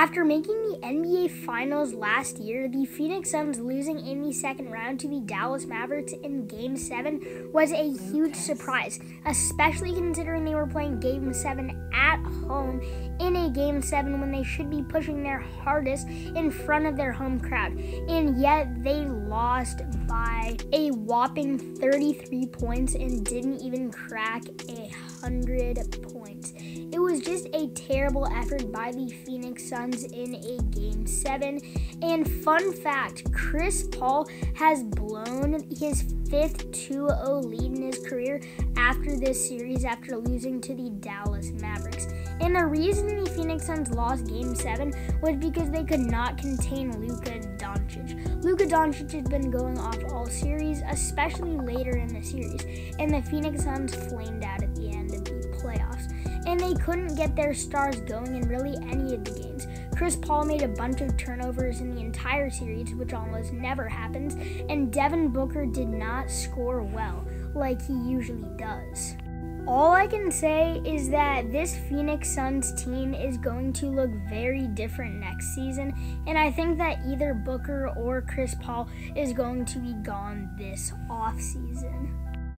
After making the NBA Finals last year, the Phoenix Suns losing in the second round to the Dallas Mavericks in Game 7 was a huge surprise, especially considering they were playing Game 7 at home in a Game 7 when they should be pushing their hardest in front of their home crowd. And yet they lost by a whopping 33 points and didn't even crack a 100 points. A terrible effort by the Phoenix Suns in a game seven. And fun fact Chris Paul has blown his fifth 2 0 lead in his career after this series after losing to the Dallas Mavericks. And the reason the Phoenix Suns lost game seven was because they could not contain Luka Doncic. Luka Doncic has been going off all series, especially later in the series, and the Phoenix Suns flamed out they couldn't get their stars going in really any of the games. Chris Paul made a bunch of turnovers in the entire series, which almost never happens, and Devin Booker did not score well like he usually does. All I can say is that this Phoenix Suns team is going to look very different next season, and I think that either Booker or Chris Paul is going to be gone this offseason.